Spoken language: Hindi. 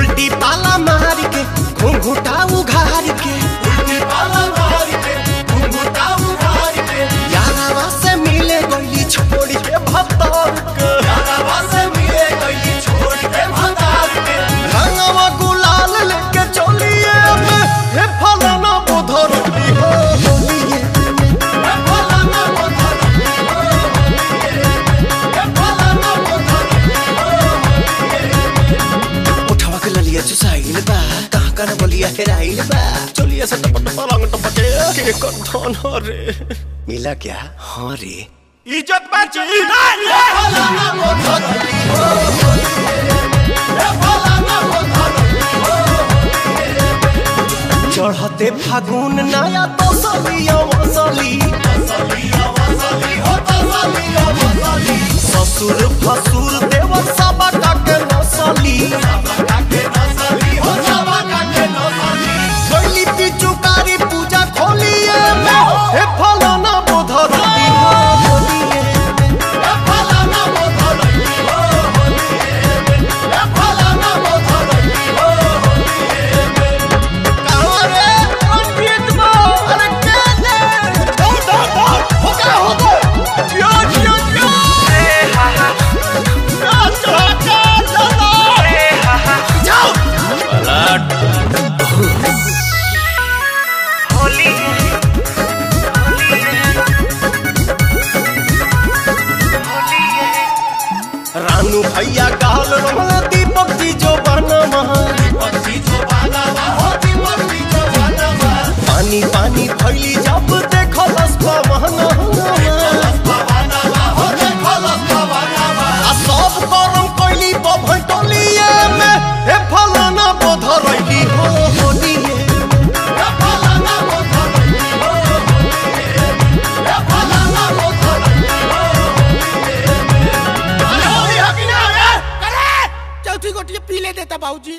उल्टी ताला मार के घूंघूटा उघा कन बोलिया के राइल बा चलिया से टपट पलंग टपटे के कर धन रे मिला क्या हाँ रे इज़्ज़त बची ना रे होला ना रे होला ना चढ़ते फागुन नया तो सलिया वसली सलिया भैया कहल रमला चौथी गोटी पी देता बाबूजी।